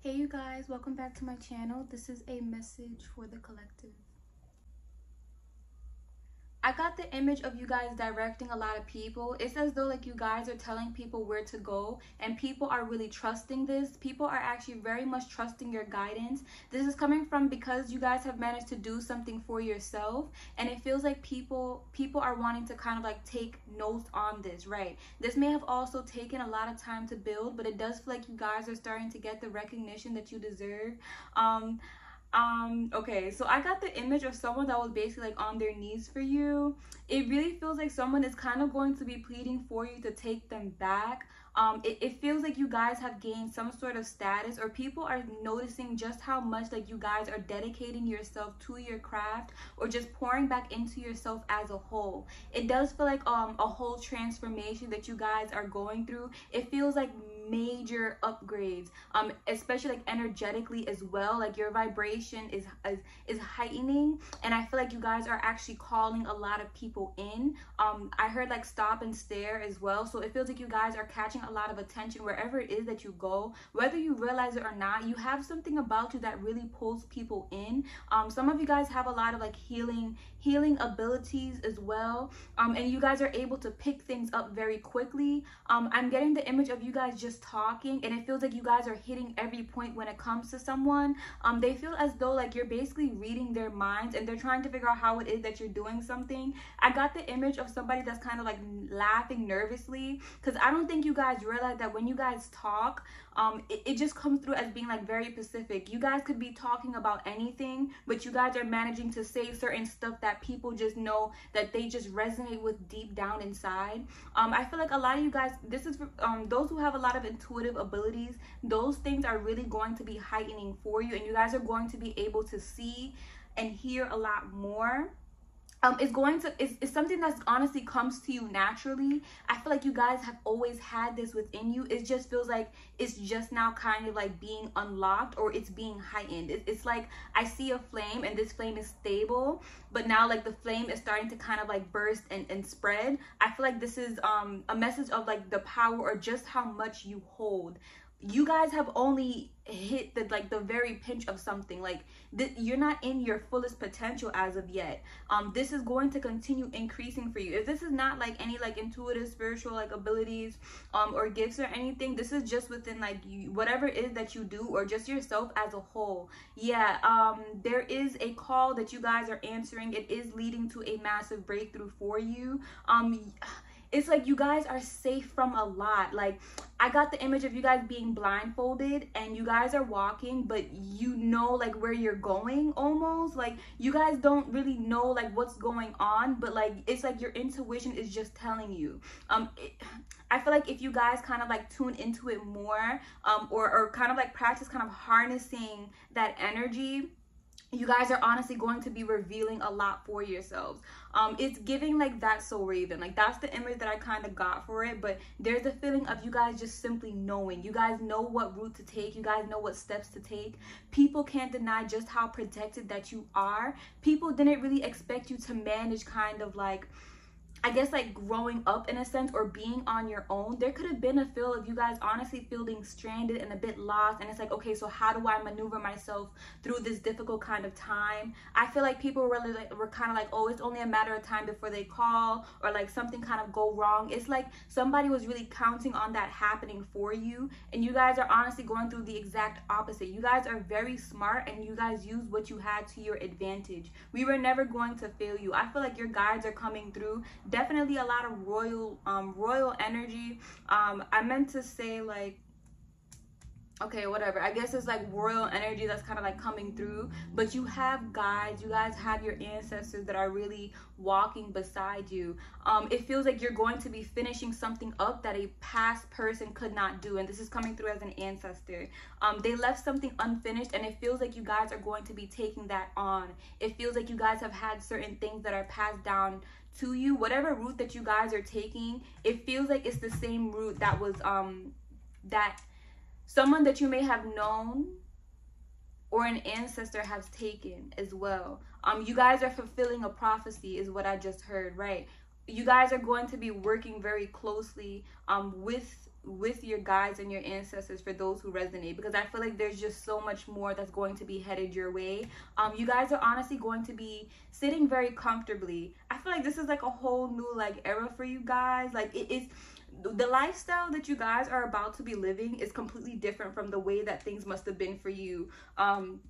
Hey you guys, welcome back to my channel. This is a message for the collective. I got the image of you guys directing a lot of people. It's as though like you guys are telling people where to go and people are really trusting this. People are actually very much trusting your guidance. This is coming from because you guys have managed to do something for yourself and it feels like people people are wanting to kind of like take notes on this, right? This may have also taken a lot of time to build, but it does feel like you guys are starting to get the recognition that you deserve. Um um okay so i got the image of someone that was basically like on their knees for you. It really feels like someone is kind of going to be pleading for you to take them back. Um it, it feels like you guys have gained some sort of status or people are noticing just how much like you guys are dedicating yourself to your craft or just pouring back into yourself as a whole. It does feel like um a whole transformation that you guys are going through. It feels like major upgrades um especially like energetically as well. Like your vibration is is, is heightening and i feel like you guys are actually calling a lot of people in. Um i heard like stop and stare as well. So it feels like you guys are catching a lot of attention wherever it is that you go. Whether you realize it or not you have something about you that really pulls people in. Um some of you guys have a lot of like healing healing abilities as well. Um and you guys are able to pick things up very quickly. Um i'm getting the image of you guys just talking and it feels like you guys are hitting every point when it comes to someone. Um they feel as though like you're basically reading their minds and they're trying to figure out how it is that you're doing something. I got the image of somebody that's kind of like laughing nervously because i don't think you guys realize that when you guys talk um it, it just comes through as being like very pacific you guys could be talking about anything but you guys are managing to say certain stuff that people just know that they just resonate with deep down inside. Um i feel like a lot of you guys this is for um those who have a lot of intuitive abilities those things are really going to be heightening for you and you guys are going to be able to see and hear a lot more um it's going to it's, something that's honestly comes to you naturally. I feel like you guys have always had this within you. It just feels like it's just now kind of like being unlocked or it's being heightened. It, it's like i see a flame and this flame is stable but now like the flame is starting to kind of like burst and, and spread. I feel like this is um a message of like the power or just how much you hold you guys have only hit the like the very pinch of something. Like th- you're not in your fullest potential as of yet. Um this is going to continue increasing for you. If this is not like any like intuitive spiritual like abilities um or gifts or anything this is just within like you, whatever it is that you do or just yourself as a whole. Yeah um there is a call that you guys are answering. It is leading to a massive breakthrough for you. Um it's like you guys are safe from a lot. Like i got the image of you guys being blindfolded and you guys are walking but you know like where you're going almost. Like you guys don't really know like what's going on but like it's like your intuition is just telling you. Um it, i feel like if you guys kind of like tune into it more um or or kind of like practice kind of harnessing that energy you guys are honestly going to be revealing a lot for yourselves. Um it's giving like that soul raven. Like that's the image that i kind of got for it but there's a feeling of you guys just simply knowing. You guys know what route to take. You guys know what steps to take. People can't deny just how protected that you are. People didn't really expect you to manage kind of like I guess like growing up in a sense or being on your own, there could have been a feel of you guys honestly feeling stranded and a bit lost. And it's like, okay, so how do I maneuver myself through this difficult kind of time? I feel like people really like, were kind of like, oh, it's only a matter of time before they call or like something kind of go wrong. It's like somebody was really counting on that happening for you. And you guys are honestly going through the exact opposite. You guys are very smart and you guys use what you had to your advantage. We were never going to fail you. I feel like your guides are coming through definitely a lot of royal um royal energy. Um i meant to say like okay whatever. I guess it's like royal energy that's kind of like coming through. But you have guides. You guys have your ancestors that are really walking beside you. Um it feels like you're going to be finishing something up that a past person could not do. And this is coming through as an ancestor. Um they left something unfinished and it feels like you guys are going to be taking that on. It feels like you guys have had certain things that are passed down to you whatever route that you guys are taking it feels like it's the same route that was um that someone that you may have known or an ancestor has taken as well. Um you guys are fulfilling a prophecy is what i just heard right? You guys are going to be working very closely um with with your guides and your ancestors for those who resonate because I feel like there's just so much more that's going to be headed your way. Um, you guys are honestly going to be sitting very comfortably. I feel like this is like a whole new like era for you guys. Like it is the lifestyle that you guys are about to be living is completely different from the way that things must have been for you. Um,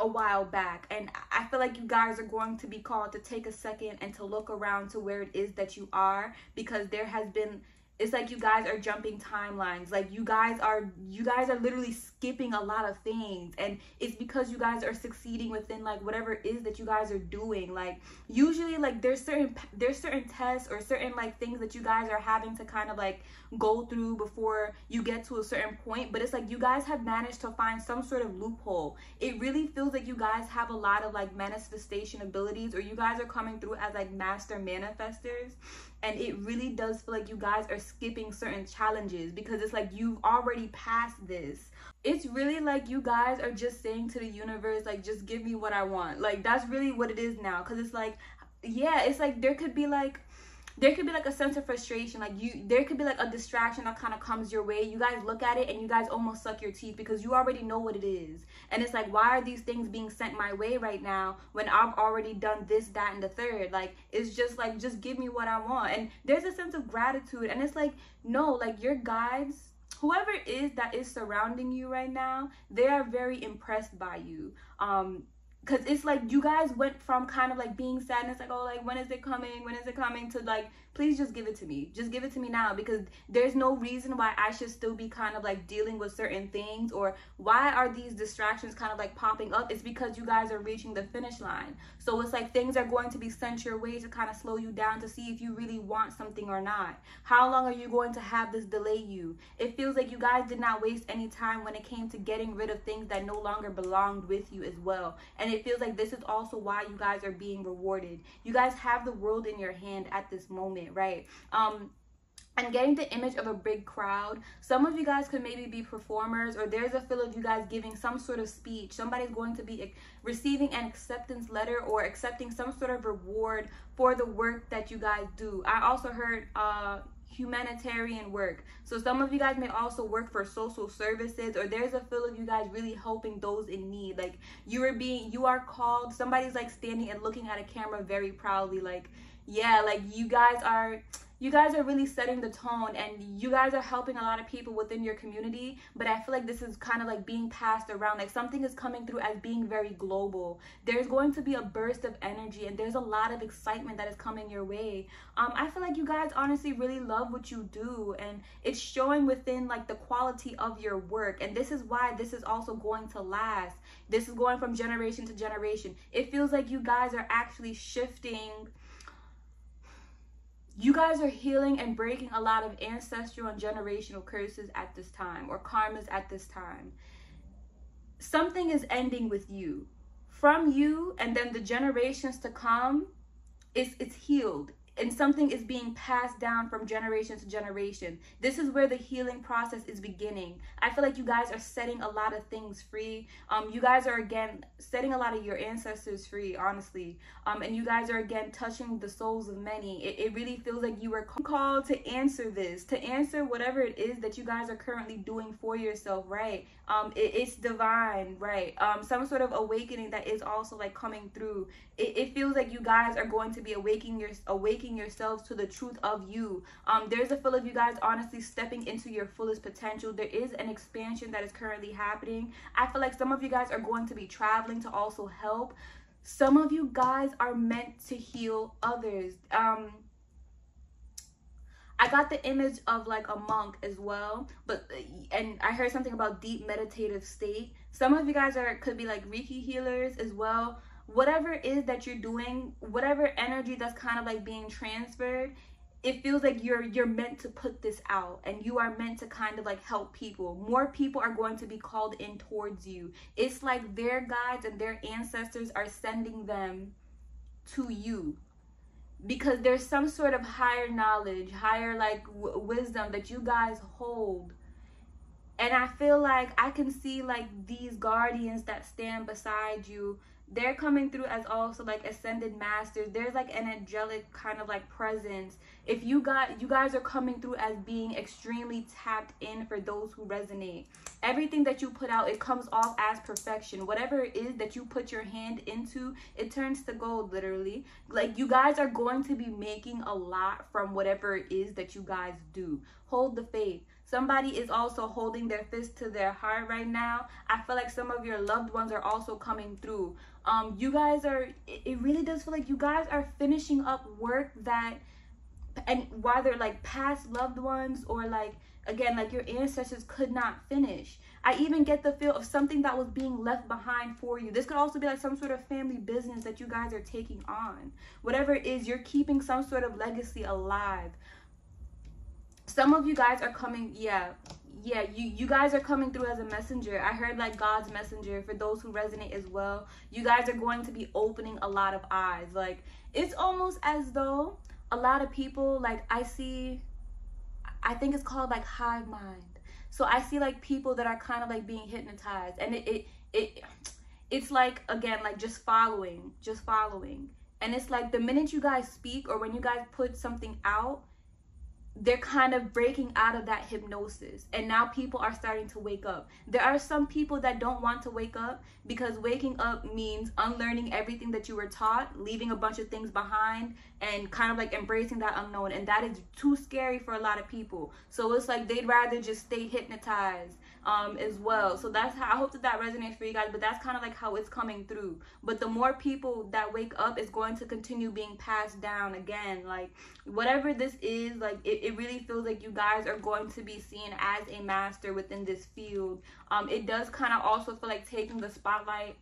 a while back and i feel like you guys are going to be called to take a second and to look around to where it is that you are because there has been it's like you guys are jumping timelines like you guys are you guys are literally skipping a lot of things and it's because you guys are succeeding within like whatever it is that you guys are doing like usually like there's certain there's certain tests or certain like things that you guys are having to kind of like go through before you get to a certain point but it's like you guys have managed to find some sort of loophole it really feels like you guys have a lot of like manifestation abilities or you guys are coming through as like master manifestors and it really does feel like you guys are skipping certain challenges because it's like you've already passed this. It's really like you guys are just saying to the universe like just give me what i want. Like that's really what it is now. Because it's like yeah it's like there could be like there could be like a sense of frustration like you there could be like a distraction that kind of comes your way. You guys look at it and you guys almost suck your teeth because you already know what it is. And it's like why are these things being sent my way right now when i've already done this that and the third? Like it's just like just give me what i want. And there's a sense of gratitude. And it's like no like your guides whoever is that is surrounding you right now they are very impressed by you. Um because it's like you guys went from kind of like being sadness like oh like when is it coming? When is it coming? To like please just give it to me. Just give it to me now because there's no reason why i should still be kind of like dealing with certain things or why are these distractions kind of like popping up? It's because you guys are reaching the finish line. So it's like things are going to be sent your way to kind of slow you down to see if you really want something or not. How long are you going to have this delay you? It feels like you guys did not waste any time when it came to getting rid of things that no longer belonged with you as well. And it feels like this is also why you guys are being rewarded you guys have the world in your hand at this moment right? Um, I'm getting the image of a big crowd. Some of you guys could maybe be performers, or there's a feel of you guys giving some sort of speech. Somebody's going to be receiving an acceptance letter or accepting some sort of reward for the work that you guys do. I also heard uh, humanitarian work. So some of you guys may also work for social services, or there's a feel of you guys really helping those in need. Like you are being, you are called. Somebody's like standing and looking at a camera very proudly, like yeah, like you guys are you guys are really setting the tone and you guys are helping a lot of people within your community but i feel like this is kind of like being passed around like something is coming through as being very global. There's going to be a burst of energy and there's a lot of excitement that is coming your way. Um i feel like you guys honestly really love what you do and it's showing within like the quality of your work and this is why this is also going to last. This is going from generation to generation. It feels like you guys are actually shifting you guys are healing and breaking a lot of ancestral and generational curses at this time or karmas at this time. Something is ending with you. From you and then the generations to come, it's, it's healed and something is being passed down from generation to generation. This is where the healing process is beginning. I feel like you guys are setting a lot of things free. Um, you guys are again setting a lot of your ancestors free, honestly. Um, and you guys are again touching the souls of many. It, it really feels like you were called to answer this, to answer whatever it is that you guys are currently doing for yourself, right? Um, it, it's divine, right? Um, some sort of awakening that is also like coming through. It, it feels like you guys are going to be awakening your awakening yourselves to the truth of you. Um, there's a feel of you guys honestly stepping into your fullest potential. There is an expansion that is currently happening. I feel like some of you guys are going to be traveling to also help. Some of you guys are meant to heal others. Um, I got the image of like a monk as well, but and I heard something about deep meditative state. Some of you guys are could be like Reiki healers as well whatever it is that you're doing, whatever energy that's kind of like being transferred, it feels like you're you're meant to put this out and you are meant to kind of like help people. More people are going to be called in towards you. It's like their guides and their ancestors are sending them to you because there's some sort of higher knowledge higher like w- wisdom that you guys hold. And I feel like I can see like these guardians that stand beside you they're coming through as also like ascended masters. There's like an angelic kind of like presence. If you got you guys are coming through as being extremely tapped in for those who resonate. Everything that you put out it comes off as perfection. Whatever it is that you put your hand into it turns to gold literally. Like you guys are going to be making a lot from whatever it is that you guys do. Hold the faith Somebody is also holding their fist to their heart right now. I feel like some of your loved ones are also coming through. Um, you guys are, it really does feel like you guys are finishing up work that, and whether like past loved ones or like, again, like your ancestors could not finish. I even get the feel of something that was being left behind for you. This could also be like some sort of family business that you guys are taking on. Whatever it is, you're keeping some sort of legacy alive some of you guys are coming yeah yeah you you guys are coming through as a messenger. I heard like god's messenger for those who resonate as well. You guys are going to be opening a lot of eyes. Like it's almost as though a lot of people like i see i think it's called like hive mind. So i see like people that are kind of like being hypnotized. And it it, it it's like again like just following just following. And it's like the minute you guys speak or when you guys put something out they're kind of breaking out of that hypnosis. And now people are starting to wake up. There are some people that don't want to wake up because waking up means unlearning everything that you were taught leaving a bunch of things behind and kind of like embracing that unknown. And that is too scary for a lot of people. So it's like they'd rather just stay hypnotized um, as well. So that's how I hope that that resonates for you guys. But that's kind of like how it's coming through. But the more people that wake up is going to continue being passed down again. Like whatever this is, like it, it really feels like you guys are going to be seen as a master within this field. Um, it does kind of also feel like taking the spotlight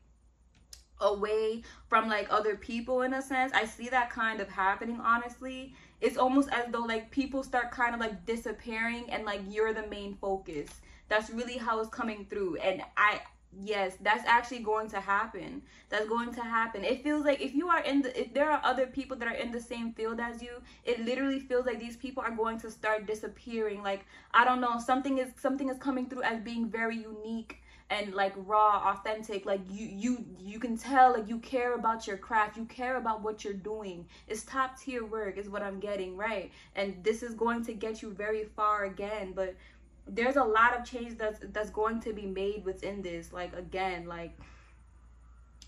away from like other people in a sense. I see that kind of happening honestly. It's almost as though like people start kind of like disappearing and like you're the main focus. That's really how it's coming through. And I yes that's actually going to happen. That's going to happen. It feels like if you are in the if there are other people that are in the same field as you it literally feels like these people are going to start disappearing. Like i don't know something is something is coming through as being very unique and like raw authentic. Like you you you can tell like you care about your craft. You care about what you're doing. It's top tier work is what i'm getting right? And this is going to get you very far again. But there's a lot of change that's that's going to be made within this like again like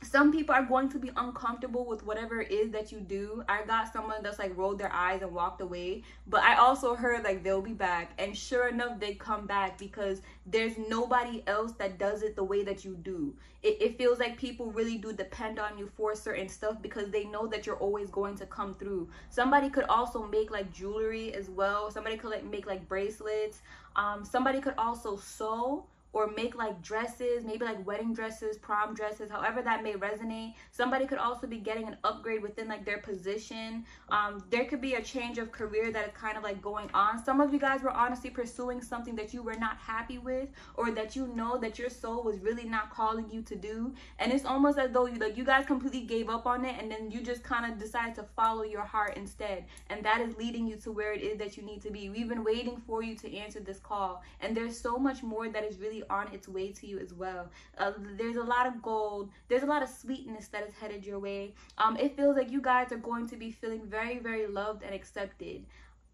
some people are going to be uncomfortable with whatever it is that you do. I got someone that's like rolled their eyes and walked away, but I also heard like they'll be back. And sure enough, they come back because there's nobody else that does it the way that you do. It, it feels like people really do depend on you for certain stuff because they know that you're always going to come through. Somebody could also make like jewelry as well. Somebody could like make like bracelets. Um, somebody could also sew or make like dresses, maybe like wedding dresses, prom dresses, however that may resonate. Somebody could also be getting an upgrade within like their position. Um, there could be a change of career that is kind of like going on. Some of you guys were honestly pursuing something that you were not happy with or that you know that your soul was really not calling you to do. And it's almost as though you like you guys completely gave up on it and then you just kind of decided to follow your heart instead. And that is leading you to where it is that you need to be. We've been waiting for you to answer this call. And there's so much more that is really on its way to you as well. Uh, there's a lot of gold. There's a lot of sweetness that is headed your way. Um, it feels like you guys are going to be feeling very, very loved and accepted,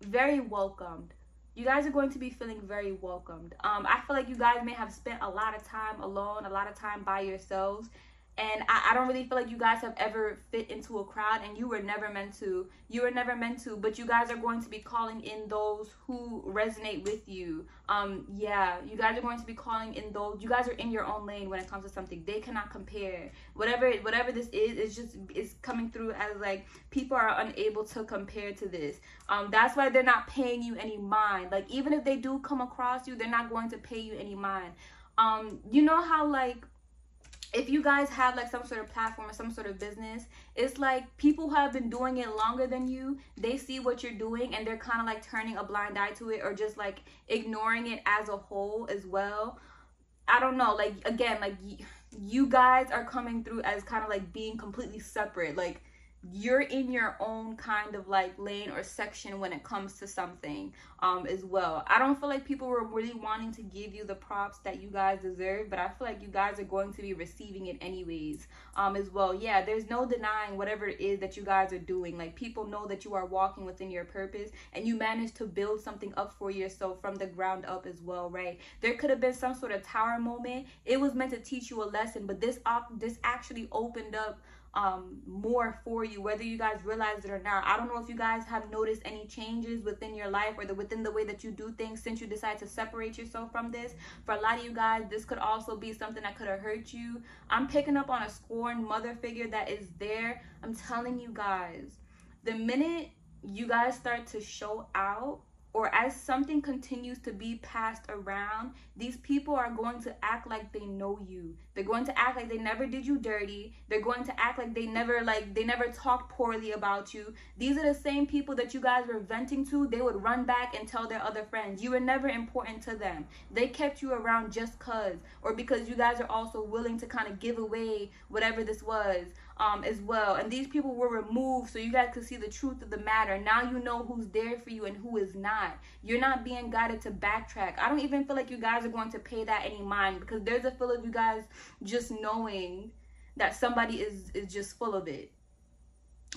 very welcomed. You guys are going to be feeling very welcomed. Um, I feel like you guys may have spent a lot of time alone, a lot of time by yourselves and I, I, don't really feel like you guys have ever fit into a crowd and you were never meant to. You were never meant to but you guys are going to be calling in those who resonate with you. Um yeah you guys are going to be calling in those you guys are in your own lane when it comes to something. They cannot compare. Whatever whatever this is it's just it's coming through as like people are unable to compare to this. Um that's why they're not paying you any mind. Like even if they do come across you they're not going to pay you any mind. Um you know how like if you guys have like some sort of platform or some sort of business, it's like people who have been doing it longer than you, they see what you're doing and they're kind of like turning a blind eye to it or just like ignoring it as a whole as well. I don't know, like again, like you guys are coming through as kind of like being completely separate. Like you're in your own kind of like lane or section when it comes to something um as well. I don't feel like people were really wanting to give you the props that you guys deserve but i feel like you guys are going to be receiving it anyways um as well. Yeah there's no denying whatever it is that you guys are doing. Like people know that you are walking within your purpose and you managed to build something up for yourself from the ground up as well right? There could have been some sort of tower moment. It was meant to teach you a lesson but this op- this actually opened up um more for you whether you guys realize it or not. I don't know if you guys have noticed any changes within your life or the within the way that you do things since you decide to separate yourself from this. For a lot of you guys this could also be something that could have hurt you. I'm picking up on a scorned mother figure that is there. I'm telling you guys the minute you guys start to show out or as something continues to be passed around, these people are going to act like they know you. They're going to act like they never did you dirty. They're going to act like they never like they never talked poorly about you. These are the same people that you guys were venting to. They would run back and tell their other friends. You were never important to them. They kept you around just cuz or because you guys are also willing to kind of give away whatever this was um, as well. And these people were removed so you guys could see the truth of the matter. Now you know who's there for you and who is not. You're not being guided to backtrack. I don't even feel like you guys are going to pay that any mind because there's a feel of you guys just knowing that somebody is is just full of it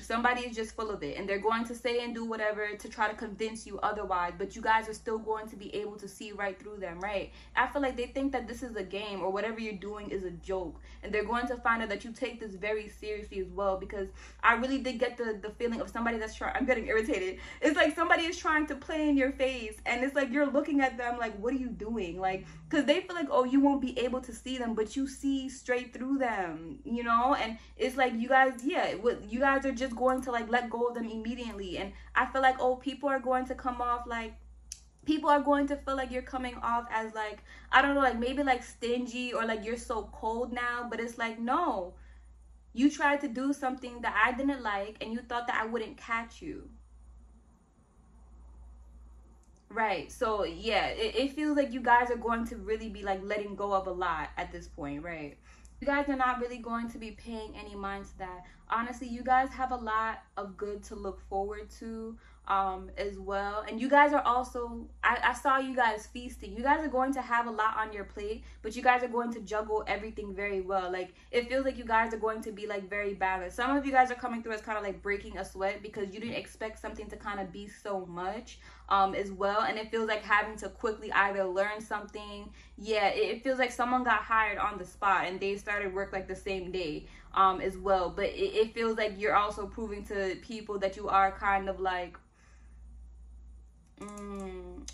somebody is just full of it. And they're going to say and do whatever to try to convince you otherwise but you guys are still going to be able to see right through them right? I feel like they think that this is a game or whatever you're doing is a joke. And they're going to find out that you take this very seriously as well because i really did get the the feeling of somebody that's trying i'm getting irritated. It's like somebody is trying to play in your face and it's like you're looking at them like what are you doing? Like because they feel like oh you won't be able to see them but you see straight through them you know? And it's like you guys yeah what you guys are just just going to like let go of them immediately. And I feel like, oh, people are going to come off like people are going to feel like you're coming off as like I don't know, like maybe like stingy or like you're so cold now, but it's like no. You tried to do something that I didn't like and you thought that I wouldn't catch you. Right. So yeah, it, it feels like you guys are going to really be like letting go of a lot at this point, right? You guys are not really going to be paying any mind to that. Honestly you guys have a lot of good to look forward to um as well. And you guys are also I, I saw you guys feasting. You guys are going to have a lot on your plate but you guys are going to juggle everything very well. Like it feels like you guys are going to be like very balanced. Some of you guys are coming through as kind of like breaking a sweat because you didn't expect something to kind of be so much um as well. And it feels like having to quickly either learn something. Yeah it, it feels like someone got hired on the spot and they started work like the same day um as well. But it, it feels like you're also proving to people that you are kind of like mm,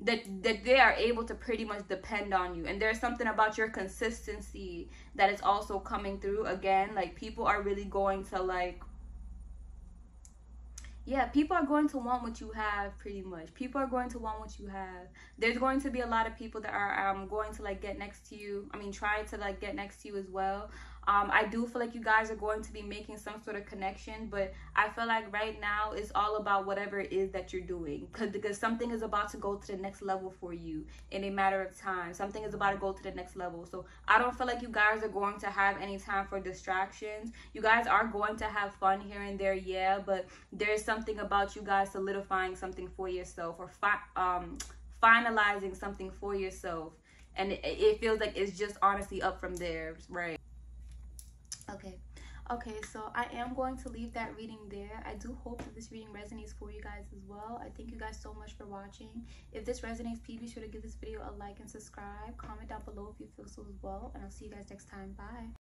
that that they are able to pretty much depend on you and there's something about your consistency that is also coming through again like people are really going to like yeah, people are going to want what you have pretty much. People are going to want what you have. There's going to be a lot of people that are um going to like get next to you. I mean, try to like get next to you as well. Um, I do feel like you guys are going to be making some sort of connection, but I feel like right now it's all about whatever it is that you're doing, because because something is about to go to the next level for you in a matter of time. Something is about to go to the next level. So I don't feel like you guys are going to have any time for distractions. You guys are going to have fun here and there, yeah, but there's something about you guys solidifying something for yourself or fi- um finalizing something for yourself and it, it feels like it's just honestly up from there right okay. Okay so i am going to leave that reading there. I do hope that this reading resonates for you guys as well. I thank you guys so much for watching. If this resonates please be sure to give this video a like and subscribe. Comment down below if you feel so as well and i'll see you guys next time. Bye